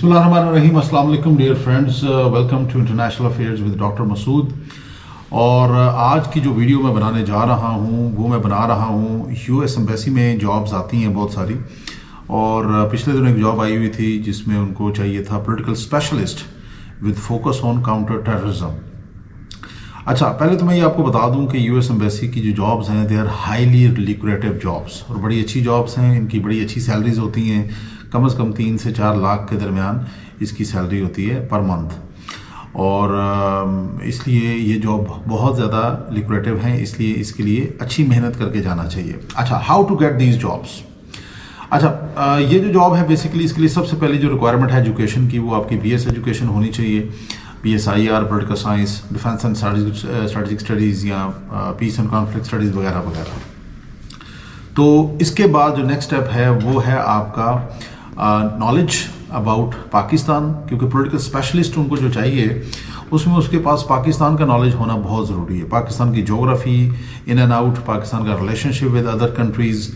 अस्सलाम वालेकुम dear friends. Welcome to international affairs with doctor Masood. और आज की जो वीडियो मैं बनाने जा रहा हूँ, वो मैं बना रहा हूँ यू एस एम्बेसी में। जॉब्स आती हैं बहुत सारी। और पिछले दिनों एक जॉब आई हुई थी जिसमें उनको चाहिए था political specialist with focus on counter terrorism अच्छा पहले तो मैं ये आपको बता दूँ कि यूएस एम्बेसी की जो जॉब्स हैं they are highly lucrative jobs और बड़ी अच्छी जॉब्स हैं। इनकी बड़ी अच्छी सैलरीज होती हैं। कम अज़ कम तीन से चार लाख के दरमियान इसकी सैलरी होती है पर मंथ और इसलिए ये जॉब बहुत ज़्यादा लिक्रेटिव है, इसलिए इसके लिए अच्छी मेहनत करके जाना चाहिए। अच्छा how to get these jobs अच्छा ये जो जॉब है बेसिकली इसके लिए सबसे पहले जो रिक्वायरमेंट है एजुकेशन की, वो आपकी बी एजुकेशन होनी चाहिए। P S I R political science defence and strategic studies या पीस एंड कॉन्फ्लिक्ट स्टडीज़ वगैरह वगैरह। तो इसके बाद जो नेक्स्ट स्टेप है, वो है आपका नॉलेज अबाउट पाकिस्तान क्योंकि पोलिटिकल स्पेशलिस्ट उनको जो चाहिए, उसमें उसके पास पाकिस्तान का नॉलेज होना बहुत ज़रूरी है। पाकिस्तान की geography in and out Pakistan का relationship with other countries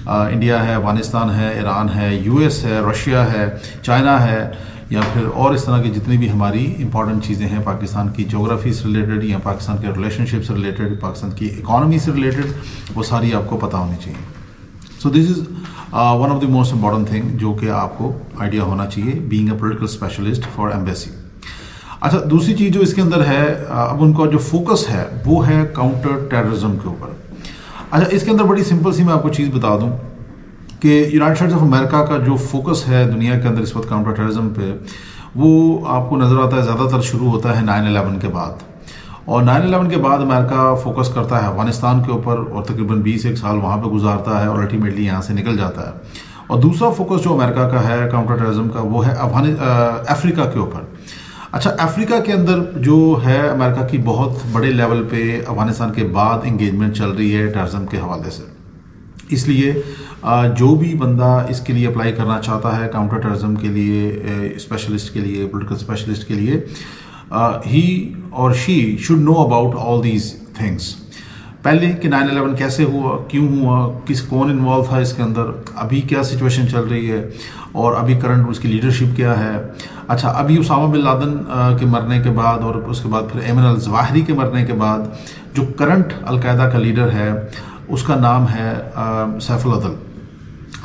India है अफ़गानिस्तान है ईरान है यूएस है रशिया है चाइना है। या फिर और इस तरह की जितनी भी हमारी इंपॉर्टेंट चीज़ें हैं पाकिस्तान की जोग्राफी से रिलेटेड या पाकिस्तान के रिलेशनशिप से रिलेटेड पाकिस्तान की इकॉनमी से रिलेटेड वो सारी आपको पता होनी चाहिए। So this is one of the most important thing जो कि आपको आइडिया होना चाहिए being a political specialist for embassy अच्छा दूसरी चीज़ जो इसके अंदर है uh, अब उनका जो फोकस है वो है काउंटर टेररिज्म के ऊपर। अच्छा इसके अंदर बड़ी सिंपल सी मैं आपको चीज़ बता दूँ। कि यूनाइटेड स्टेट्स ऑफ़ अमेरिका का जो फोकस है दुनिया के अंदर इस वक्त काउंटर टेररिज्म पे, वो आपको नज़र आता है ज़्यादातर शुरू होता है नाइन अलेवन के बाद। और नाइन अलेवन के बाद अमेरिका फोकस करता है अफ़गानिस्तान के ऊपर और तकरीबन बीस एक साल वहाँ पर गुजारता है और अल्टीमेटली यहाँ से निकल जाता है। और दूसरा फोकस जो अमेरिका का है काउंटर टेररिज्म का, वो है अफगानि अफ्रीका के ऊपर। अच्छा अफ्रीका के अंदर जो है अमेरिका की बहुत बड़े लेवल पे अफ़गानिस्तान के बाद इंगेजमेंट चल रही है टेररिज्म के हवाले से। इसलिए जो भी बंदा इसके लिए अप्लाई करना चाहता है काउंटर टेररिज्म के लिए स्पेशलिस्ट के लिए पोलिटिकल स्पेशलिस्ट के लिए ही और she should know about all these things पहले कि 9/11 कैसे हुआ, क्यों हुआ, किस, कौन इन्वॉल्व था इसके अंदर, अभी क्या सिचुएशन चल रही है, और अभी करंट उसकी लीडरशिप क्या है। अच्छा अभी उसामा बिन लादन के मरने के बाद और उसके बाद फिर एमन अल जवाहरी के मरने के बाद, जो करंट अलकायदा का लीडर है उसका नाम है सैफुल अदल।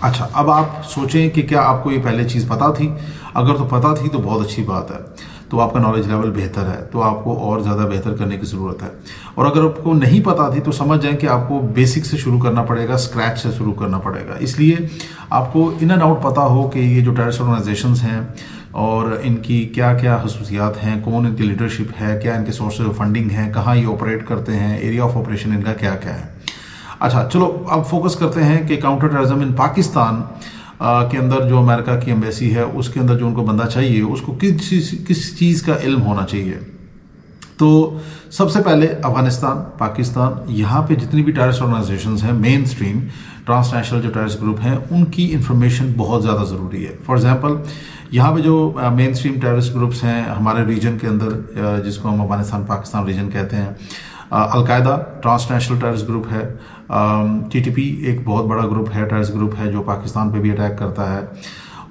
अच्छा अब आप सोचें कि क्या आपको ये पहले चीज़ पता थी? अगर तो पता थी तो बहुत अच्छी बात है। तो आपका नॉलेज लेवल बेहतर है तो आपको और ज़्यादा बेहतर करने की ज़रूरत है। और अगर आपको नहीं पता थी तो समझ जाएँ कि आपको बेसिक से शुरू करना पड़ेगा स्क्रैच से शुरू करना पड़ेगा। इसलिए आपको इन एंड आउट पता हो कि ये जो टेररिस्ट ऑर्गेनाइजेशन हैं और इनकी क्या क्या खसूसियात हैं, कौन इनकी लीडरशिप है, क्या इनके सोर्स ऑफ़ फंडिंग हैं, कहाँ ये ऑपरेट करते हैं एरिया ऑफ़ ऑपरेशन इनका क्या क्या है। अच्छा चलो, अब फोकस करते हैं कि काउंटर टेररिज्म इन पाकिस्तान के अंदर जो अमेरिका की एम्बेसी है, उसके अंदर जो उनको बंदा चाहिए, उसको किस चीज़, किस चीज़ का इल्म होना चाहिए? तो सबसे पहले अफ़गानिस्तान, पाकिस्तान, यहाँ पे जितनी भी टेररिस्ट ऑर्गेनाइजेशंस हैं मेन स्ट्रीम ट्रांसनेशनल जो टेररिस्ट ग्रुप हैं, उनकी इंफॉर्मेशन बहुत ज़्यादा ज़रूरी है। फॉर एग्जांपल यहाँ पे जो मेन स्ट्रीम टेररिस्ट ग्रुप्स हैं, हमारे रीजन के अंदर जिसको हम अफ़गानिस्तान, पाकिस्तान रीजन कहते हैं al Qaeda transnational terrorist group है। टीटीपी एक बहुत बड़ा ग्रुप है, टेररिस्ट ग्रुप है जो पाकिस्तान पे भी अटैक करता है।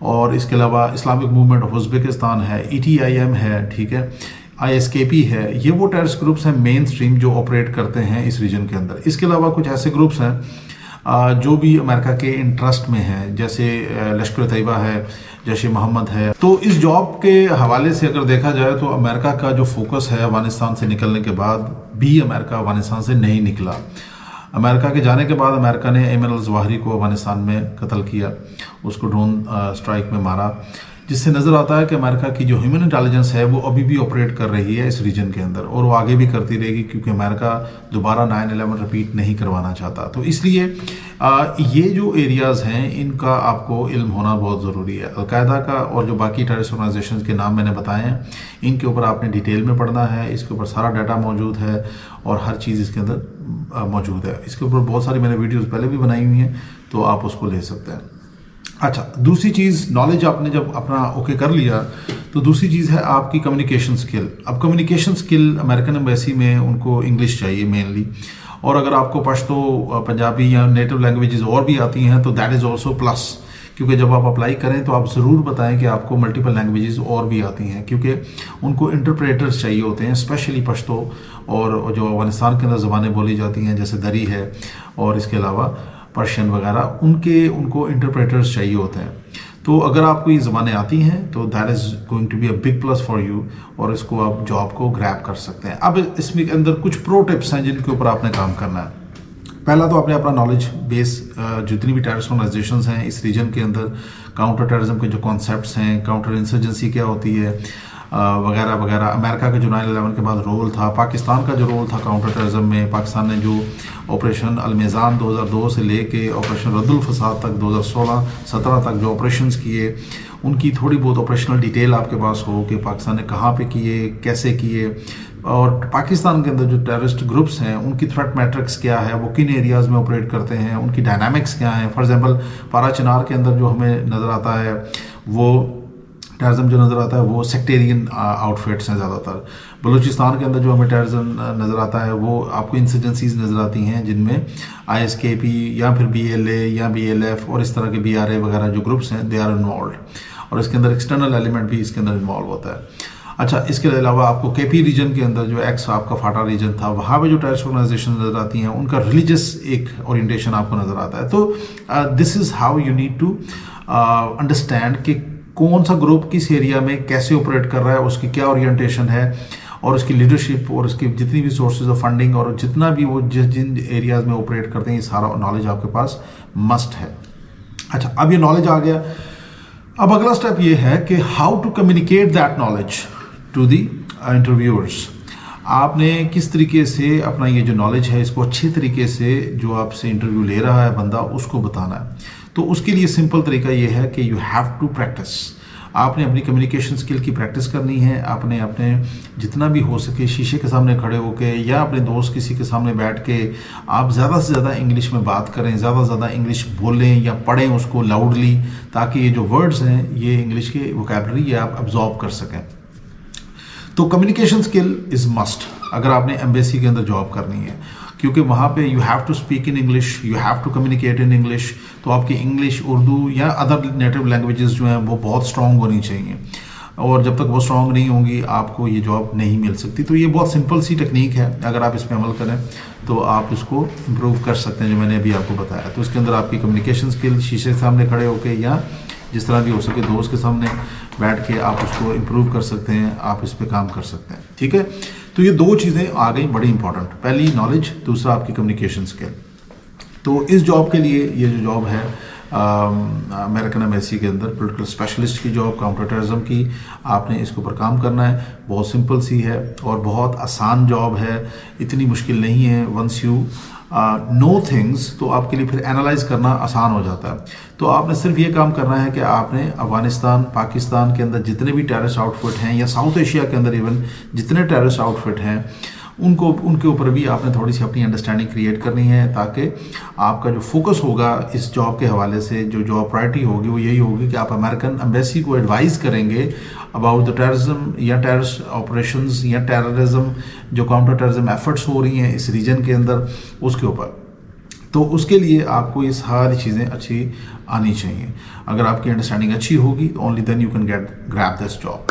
और इसके अलावा इस्लामिक मूवमेंट ऑफ़ उज्बेकिस्तान है ईटीआईएम है, ठीक है। आईएसकेपी है, ये वो टेररिस्ट ग्रुप्स हैं मेन स्ट्रीम जो ऑपरेट करते हैं इस रीजन के अंदर। इसके अलावा कुछ ऐसे ग्रुप्स हैं जो भी अमेरिका के इंटरेस्ट में हैं, जैसे लश्कर तैयबा है, जैश मोहम्मद है। तो इस जॉब के हवाले से अगर देखा जाए तो अमेरिका का जो फोकस है, अफ़गानिस्तान से निकलने के बाद भी अमेरिका अफ़गानिस्तान से नहीं निकला। अमेरिका के जाने के बाद अमेरिका ने एम एल जवाहरी को अफ़गानिस्तान में कत्ल किया। उसको ड्रोन स्ट्राइक में मारा। जिससे नज़र आता है कि अमेरिका की जो ह्यूमन इंटेलिजेंस है, वो अभी भी ऑपरेट कर रही है इस रीजन के अंदर और वो आगे भी करती रहेगी क्योंकि अमेरिका दोबारा नाइन अलेवन रिपीट नहीं करवाना चाहता। तो इसलिए ये जो एरियाज़ हैं, इनका आपको इल्म होना बहुत ज़रूरी है। अलकायदा का और जो बाकी टेररिस्ट ऑर्गेनाइजेशन के नाम मैंने बताए हैं, इनके ऊपर आपने डिटेल में पढ़ना है, इसके ऊपर सारा डाटा मौजूद है और हर चीज़ इसके अंदर मौजूद है। इसके ऊपर बहुत सारी मैंने वीडियोज़ पहले भी बनाई हुई हैं तो आप उसको ले सकते हैं। अच्छा दूसरी चीज़ नॉलेज आपने जब अपना ओके कर लिया तो दूसरी चीज़ है आपकी कम्युनिकेशन स्किल अब कम्युनिकेशन स्किल अमेरिकन एम्बेसी में उनको इंग्लिश चाहिए मेनली और अगर आपको पश्तो पंजाबी या नेटिव लैंग्वेजेस और भी आती हैं तो दैट इज़ ऑल्सो प्लस क्योंकि जब आप अप्लाई करें तो आप ज़रूर बताएँ कि आपको मल्टीपल लैंग्वेजेस और भी आती हैं, क्योंकि उनको इंटरप्रेटर्स चाहिए होते हैं स्पेशली पश्तो और जो अफ़गानिस्तान के अंदर ज़बानें बोली जाती हैं, जैसे दरी है, और इसके अलावा पर्शियन वगैरह, उनके, उनको इंटरप्रेटर्स चाहिए होते हैं। तो अगर आपको ये ज़बानें आती हैं तो that is going to be a big plus for you और इसको आप जॉब को ग्रैप कर सकते हैं। अब इसमें के अंदर कुछ प्रो टिप्स हैं जिनके ऊपर आपने काम करना है। पहला तो आपने अपना नॉलेज बेस जितनी भी टेररिस्ट ऑर्गेनाइजेशन हैं इस रीजन के अंदर काउंटर टेररिज्म के जो कॉन्सेप्ट हैं काउंटर इंसर्जेंसी क्या होती है वगैरह वगैरह। अमेरिका के जो नाइन अलेवन के बाद रोल था, पाकिस्तान का जो रोल था काउंटर टेररिज्म में, पाकिस्तान ने जो ऑपरेशन अलमेज़ान 2002 से लेके ऑपरेशन रद्दुल फसाद तक 2016-17 तक जो ऑपरेशन किए, उनकी थोड़ी बहुत ऑपरेशनल डिटेल आपके पास हो कि पाकिस्तान ने कहाँ पे किए, कैसे किए। और पाकिस्तान के अंदर जो टेररिस्ट ग्रुप्स हैं, उनकी थ्रेट मैट्रिक्स क्या है, वो किन एरियाज़ में ऑपरेट करते हैं, उनकी डायनामिक्स क्या हैं। फॉर एग्जांपल पारा चिनार के अंदर जो हमें नज़र आता है, वो टेररिज्म जो नज़र आता है, वो सेक्टेरियन आउटफिट्स हैं ज़्यादातर। बलूचिस्तान के अंदर जो हमें टेररिज्म नज़र आता है, वो आपको इंसर्जेंसीज नज़र आती हैं, जिनमें आई एस के पी या फिर बी एल ए या बी एल एफ़ और इस तरह के बी आर ए वगैरह जो ग्रुप्स हैं दे आर इन्वॉल्व और इसके अंदर एक्सटर्नल एलिमेंट भी इसके अंदर इन्वॉल्व होता है। अच्छा इसके अलावा आपको के पी रीजन के अंदर जो एक्स आपका फाटा रीजन था, वहाँ पे जो टेररिस्ट ऑर्गेनाइजेशन नज़र आती हैं, उनका रिलीजियस एक ओरिएंटेशन आपको नज़र आता है। तो this is how you need to understand कि कौन सा ग्रुप किस एरिया में कैसे ऑपरेट कर रहा है, उसकी क्या ओरिएंटेशन है, और उसकी लीडरशिप और उसकी जितनी भी सोर्सेज ऑफ़ फंडिंग और जितना भी वो जिस जिन एरियाज़ में ऑपरेट करते हैं, ये सारा नॉलेज आपके पास मस्ट है। अच्छा अब ये नॉलेज आ गया। अब अगला स्टेप ये है कि how to communicate that knowledge to the interviewers आपने किस तरीके से अपना ये जो नॉलेज है, इसको अच्छे तरीके से जो आपसे इंटरव्यू ले रहा है बंदा, उसको बताना है। तो उसके लिए सिंपल तरीका ये है कि यू हैव टू प्रैक्टिस आपने अपनी कम्युनिकेशन स्किल की प्रैक्टिस करनी है। आपने अपने जितना भी हो सके शीशे के सामने खड़े होकर या अपने दोस्त किसी के सामने बैठ के आप ज़्यादा से ज़्यादा इंग्लिश में बात करें, ज़्यादा से ज़्यादा इंग्लिश बोलें या पढ़ें उसको लाउडली ताकि ये जो वर्ड्स हैं, ये इंग्लिश के वोकेबलरी ये आप अब्जॉर्व कर सकें। तो कम्युनिकेशन स्किल इज़ मस्ट अगर आपने एम्बेसी के अंदर जॉब करनी है। क्योंकि वहाँ पे you have to speak in English you have to communicate in English तो आपकी इंग्लिश उर्दू या अदर नेटिव लैंग्वेजेस जो हैं, वो बहुत स्ट्रॉन्ग होनी चाहिए। और जब तक वो स्ट्रॉन्ग नहीं होंगी, आपको ये जॉब नहीं मिल सकती। तो ये बहुत सिंपल सी टेक्निक है, अगर आप इस पर अमल करें तो आप इसको इम्प्रूव कर सकते हैं, जो मैंने अभी आपको बताया। तो इसके अंदर आपकी कम्युनिकेशन स्किल शीशे के सामने खड़े होकर या जिस तरह भी हो सके दोस्त के सामने बैठ के आप उसको इम्प्रूव कर सकते हैं, आप इस पर काम कर सकते हैं, ठीक है? तो ये दो चीज़ें आ गई बड़ी इंपॉर्टेंट पहली नॉलेज दूसरा, आपकी कम्युनिकेशन स्किल तो इस जॉब के लिए ये जो जॉब है अमेरिकन एम्बेसी के अंदर पोलिटिकल स्पेशलिस्ट की जॉब काउंटर की आपने इसके ऊपर काम करना है। बहुत सिंपल सी है और बहुत आसान जॉब है। इतनी मुश्किल नहीं है। वंस यू नो थिंग्स तो आपके लिए फिर एनालाइज करना आसान हो जाता है। तो आपने सिर्फ़ ये काम करना है कि आपने अफ़गानिस्तान, पाकिस्तान के अंदर जितने भी टेररिस्ट आउटफिट हैं या साउथ एशिया के अंदर इवन जितने टेररिस्ट आउटफिट हैं उनको, उनके ऊपर भी आपने थोड़ी सी अपनी अंडरस्टैंडिंग क्रिएट करनी है ताकि आपका जो फोकस होगा इस जॉब के हवाले से, जो जॉब प्रायरिटी होगी, वो यही होगी कि आप अमेरिकन एम्बेसी को एडवाइस करेंगे अबाउट द टेररिज्म या टेररिस्ट ऑपरेशन या टेररिज्म जो काउंटर टेररिज्म एफर्ट्स हो रही हैं इस रीजन के अंदर, उसके ऊपर। तो उसके लिए आपको ये सारी चीज़ें अच्छी आनी चाहिए। अगर आपकी अंडरस्टैंडिंग अच्छी होगी only then you can get grab this job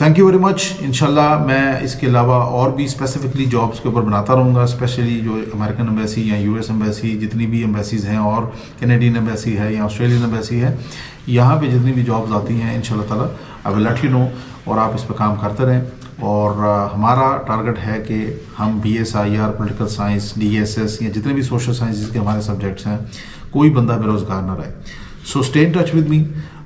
thank you very much इनशाला मैं इसके अलावा और भी स्पेसिफिकली जॉब्स के ऊपर बनाता रहूँगा स्पेशली जो अमेरिकन एम्बेसी या यूएस एम्बेसी जितनी भी एम्बेसीज हैं और कैनेडियन एम्बेसी है या ऑस्ट्रेलियन एम्बेसी है, यहाँ पे जितनी भी जॉब्स आती हैं इन ताला आई विल नो और आप इस पर काम करते रहें। और हमारा टारगेट है कि हम B S I R political science D S S या जितने भी सोशल साइंस के हमारे सब्जेक्ट्स हैं, कोई बंदा बेरोज़गार ना रहे। So stay in touch with me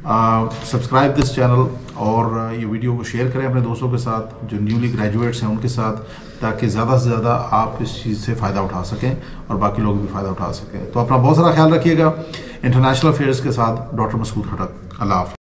subscribe this channel और ये वीडियो को शेयर करें अपने दोस्तों के साथ, जो न्यूली ग्रेजुएट्स हैं उनके साथ, ताकि ज़्यादा से ज़्यादा आप इस चीज़ से फ़ायदा उठा सकें और बाकी लोग भी फ़ायदा उठा सकें। तो अपना बहुत सारा ख्याल रखिएगा। इंटरनेशनल अफेयर्स के साथ डॉक्टर मसूद खटक। अल्लाह